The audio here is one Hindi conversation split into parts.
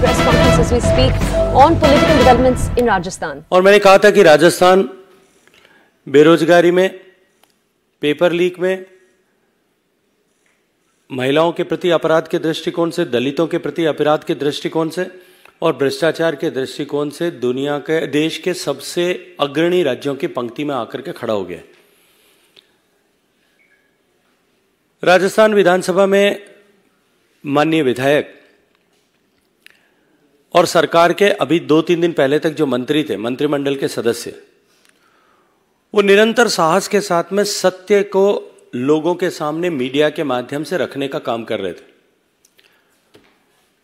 press conference as we speak on political developments in. और मैंने कहा था कि राजस्थान बेरोजगारी में पेपर लीक में, महिलाओं के प्रति अपराध के दृष्टिकोण से, दलितों के प्रति अपराध के दृष्टिकोण से और भ्रष्टाचार के दृष्टिकोण से दुनिया के, देश के सबसे अग्रणी राज्यों की पंक्ति में आकर के खड़ा हो गया राजस्थान विधानसभा में माननीय विधायक और सरकार के अभी दो तीन दिन पहले तक जो मंत्री थे, मंत्रिमंडल के सदस्य, वो निरंतर साहस के साथ में सत्य को लोगों के सामने मीडिया के माध्यम से रखने का काम कर रहे थे।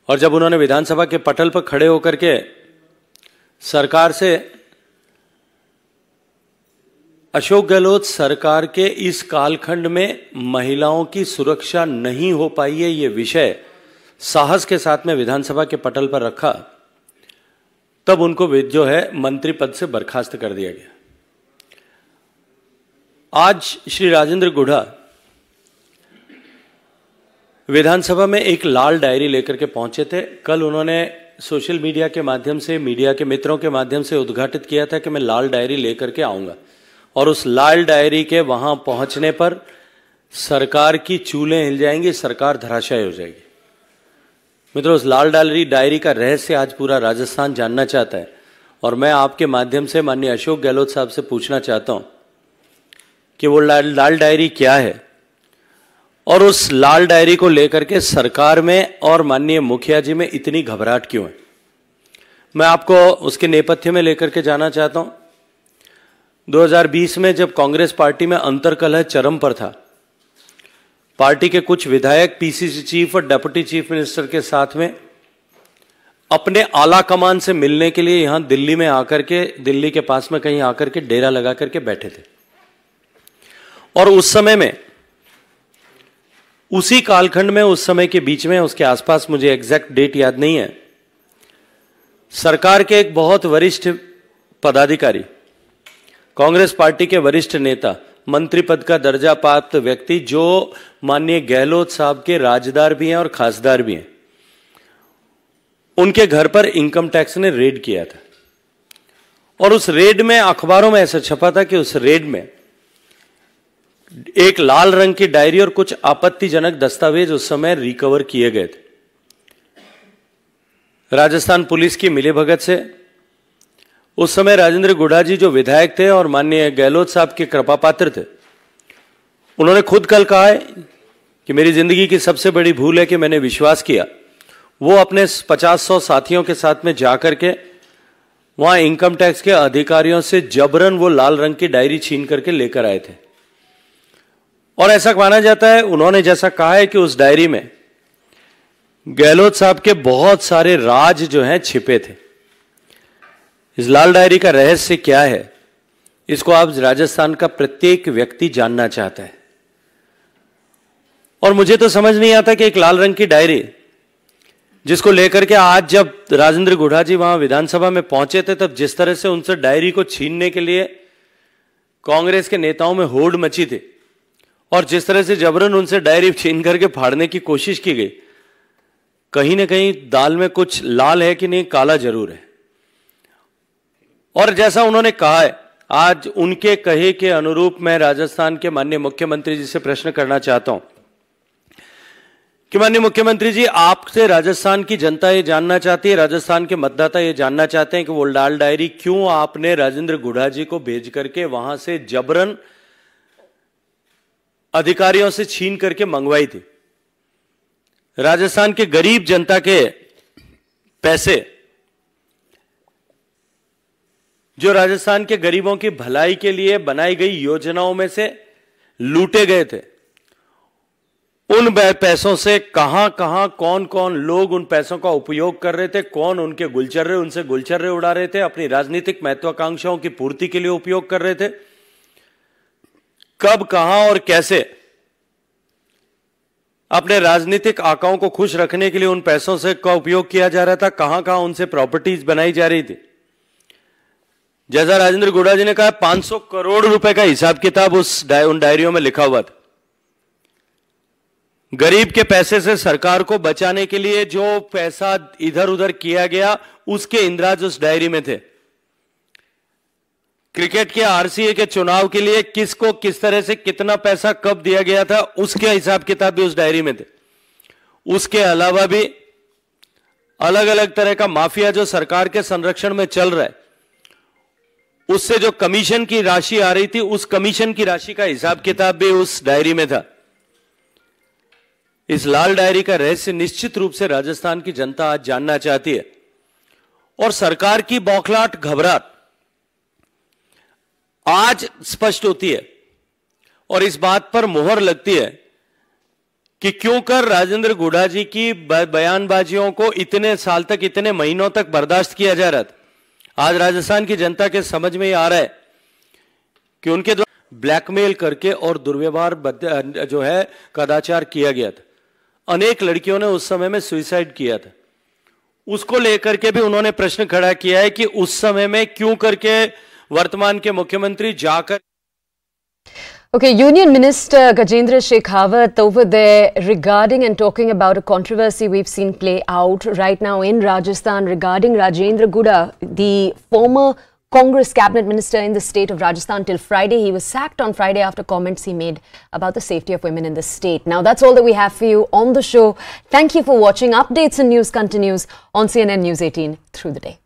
और जब उन्होंने विधानसभा के पटल पर खड़े होकर के सरकार से अशोक गहलोत सरकार के इस कालखंड में महिलाओं की सुरक्षा नहीं हो पाई है ये विषय साहस के साथ में विधानसभा के पटल पर रखा, तब उनको जो है मंत्री पद से बर्खास्त कर दिया गया। आज श्री राजेंद्र गुढ़ा विधानसभा में एक लाल डायरी लेकर के पहुँचे थे। कल उन्होंने सोशल मीडिया के माध्यम से, मीडिया के मित्रों के माध्यम से उद्घाटित किया था कि मैं लाल डायरी लेकर के आऊँगा। और उस लाल डायरी के वहाँ पहुँचने पर सरकार की चूलें हिल जाएँगी, सरकार धराशायी हो जाएगी। मित्रों उस लाल डायरी डायरी का रहस्य आज पूरा राजस्थान जानना चाहता है और मैं आपके माध्यम से माननीय अशोक गहलोत साहब से पूछना चाहता हूँ कि वो लाल, लाल डायरी क्या है? और उस लाल डायरी को लेकर के सरकार में और माननीय मुखिया जी में इतनी घबराहट क्यों है? मैं आपको उसके नेपथ्य में लेकर के जाना चाहता हूँ। 2020 में जब कांग्रेस पार्टी में अंतरकलह चरम पर था पार्टी के कुछ विधायक, पीसीसी चीफ और डेप्यूटी चीफ मिनिस्टर के साथ में अपने आला कमान से मिलने के लिए यहाँ दिल्ली में आकर के, दिल्ली के पास में कहीं आकर के डेरा लगा करके बैठे थे। और उस समय में, उसी कालखंड में, उस समय के बीच में, उसके आसपास मुझे एग्जैक्ट डेट याद नहीं है, सरकार के एक बहुत वरिष्ठ पदाधिकारी, कांग्रेस पार्टी के वरिष्ठ नेता मंत्री पद का दर्जा प्राप्त व्यक्ति जो माननीय गहलोत साहब के राजदार भी हैं और खासदार भी हैं। उनके घर पर इनकम टैक्स ने रेड किया था। और उस रेड में, अखबारों में ऐसा छपा था कि उस रेड में एक लाल रंग की डायरी और कुछ आपत्तिजनक दस्तावेज़ उस समय रिकवर किए गए थे। राजस्थान पुलिस की मिलीभगत से उस समय राजेंद्र गुढ़ा जी जो विधायक थे और माननीय गहलोत साहब के कृपा पात्र थे, उन्होंने खुद कल कहा है कि मेरी ज़िंदगी की सबसे बड़ी भूल है कि मैंने विश्वास किया। वो अपने पचास सौ साथियों के साथ में जाकर के वहाँ इनकम टैक्स के अधिकारियों से जबरन वो लाल रंग की डायरी छीन करके लेकर आए थे। और ऐसा माना जाता है, उन्होंने जैसा कहा है कि उस डायरी में गहलोत साहब के बहुत सारे राज जो हैं छिपे थे। इस लाल डायरी का रहस्य क्या है? इसको आप राजस्थान का प्रत्येक व्यक्ति जानना चाहता है। और मुझे तो समझ नहीं आता कि एक लाल रंग की डायरी, जिसको लेकर के आज जब राजेंद्र गुढ़ा जी वहाँ विधानसभा में पहुँचे थे, तब जिस तरह से उनसे डायरी को छीनने के लिए कांग्रेस के नेताओं में होड़ मची थी, और जिस तरह से जबरन उनसे डायरी छीन करके फाड़ने की कोशिश की गई, कहीं ना कहीं दाल में कुछ लाल है कि नहीं, काला ज़रूर है। और जैसा उन्होंने कहा है, आज उनके कहे के अनुरूप मैं राजस्थान के माननीय मुख्यमंत्री जी से प्रश्न करना चाहता हूँ कि माननीय मुख्यमंत्री जी, आपसे राजस्थान की जनता ये जानना चाहती है, राजस्थान के मतदाता ये जानना चाहते हैं कि वो लाल डायरी क्यों आपने राजेंद्र गुढ़ा जी को भेज करके वहाँ से जबरन अधिकारियों से छीन करके मंगवाई थी। राजस्थान के गरीब जनता के पैसे जो राजस्थान के गरीबों की भलाई के लिए बनाई गई योजनाओं में से लूटे गए थे। उन पैसों से कहाँ कहाँ कौन कौन लोग उन पैसों का उपयोग कर रहे थे, कौन उनके गुलचर्रे उनसे गुलचर्रे उड़ा रहे थे, अपनी राजनीतिक महत्वाकांक्षाओं की पूर्ति के लिए उपयोग कर रहे थे। कब, कहाँ और कैसे अपने राजनीतिक आकाओं को खुश रखने के लिए उन पैसों से का उपयोग किया जा रहा था, कहाँ कहाँ उनसे प्रॉपर्टीज़ बनाई जा रही थी। जैसा राजेंद्र गुड़ा जी ने कहा 500 करोड़ रुपए का हिसाब किताब उस डाय, उन डायरियों में लिखा हुआ था। गरीब के पैसे से सरकार को बचाने के लिए जो पैसा इधर उधर किया गया उसके इंद्राज उस डायरी में थे। क्रिकेट के आरसीए के चुनाव के लिए किसको किस तरह से कितना पैसा कब दिया गया था उसके हिसाब किताब भी उस डायरी में थे। उसके अलावा भी अलग अलग तरह का माफिया जो सरकार के संरक्षण में चल रहा है उससे जो कमीशन की राशि आ रही थी, उस कमीशन की राशि का हिसाब किताब भी उस डायरी में था। इस लाल डायरी का रहस्य निश्चित रूप से राजस्थान की जनता आज जानना चाहती है। और सरकार की बौखलाट घबराहट आज स्पष्ट होती है। और इस बात पर मोहर लगती है कि क्यों कर राजेंद्र गुड़ा जी की बयानबाजियों को इतने साल तक, इतने महीनों तक बर्दाश्त किया जा रहा था? आज राजस्थान की जनता के समझ में आ रहा है कि उनके द्वारा ब्लैकमेल करके और दुर्व्यवहार जो है, कदाचार किया गया था। अनेक लड़कियों ने उस समय में सुइसाइड किया था। उसको लेकर के भी उन्होंने प्रश्न खड़ा किया है कि उस समय में क्यों करके वर्तमान के मुख्यमंत्री जाकर Okay, Union Minister Gajendra Shekhawat over there regarding and talking about a controversy we've seen play out right now in Rajasthan regarding Rajendra Guda, the former Congress cabinet minister in the state of Rajasthan till Friday. He was sacked on Friday after comments he made about the safety of women in the state. Now, that's all that we have for you on the show. Thank you for watching. Updates and news continues on CNN News 18 through the day.